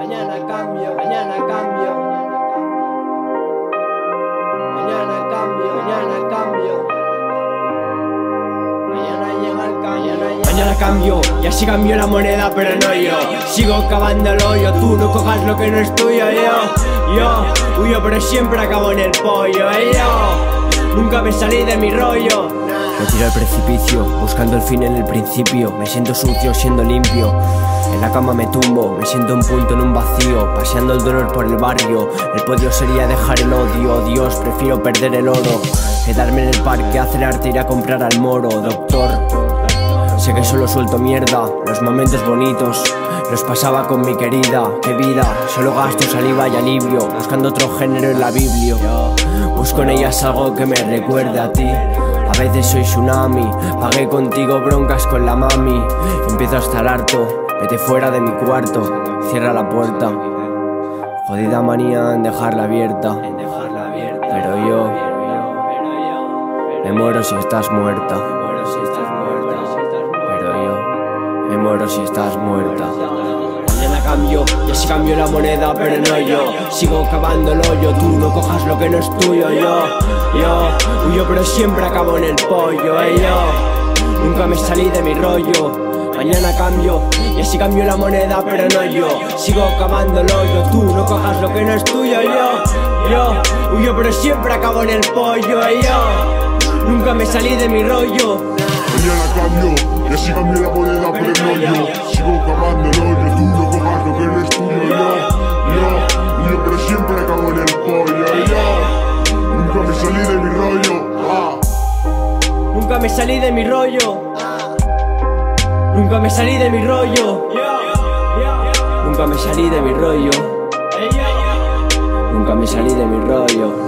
cambio, mañana cambio. Mañana cambio, mañana cambio. Mañana llega el cambio. Mañana cambio, y así cambio la moneda, pero no yo. Sigo cavando el hoyo, tú no cojas lo que no es tuyo, yo. Yo huyo, pero siempre acabo en el pollo, eh, yo. Nunca me salí de mi rollo. Me tiro al precipicio, buscando el fin en el principio. Me siento sucio siendo limpio. En la cama me tumbo, me siento un punto en un vacío, paseando el dolor por el barrio. El podio sería dejar el odio, Dios, prefiero perder el oro. Quedarme en el parque, hacer arte, ir a comprar al moro, doctor. Sé que solo suelto mierda, los momentos bonitos los pasaba con mi querida, qué vida, solo gasto saliva y alivio, buscando otro género en la Biblia. Busco en ellas algo que me recuerde a ti. A veces soy tsunami, pagué contigo broncas con la mami. Empiezo a estar harto, vete fuera de mi cuarto, cierra la puerta. Jodida manía en dejarla abierta, pero yo me muero si estás muerta. Pero yo me muero si estás muerta. Cambio, y así cambio la moneda, pero no yo. Sigo cavando el hoyo, tú no cojas lo que no es tuyo, yo. Yo huyo, pero siempre acabo en el pollo, eh, yo. Nunca me salí de mi rollo. Mañana cambio, y así cambio la moneda, pero no yo. Sigo cavando el hoyo, tú no cojas lo que no es tuyo, yo. Yo huyo, pero siempre acabo en el pollo, eh, yo. Nunca me salí de mi rollo. Mañana cambio, y así cambio la moneda pero no yo Sigo cavando el hoyo, salí de mi rollo. Nunca me salí de mi rollo. Nunca me salí de mi rollo. Nunca me salí de mi rollo.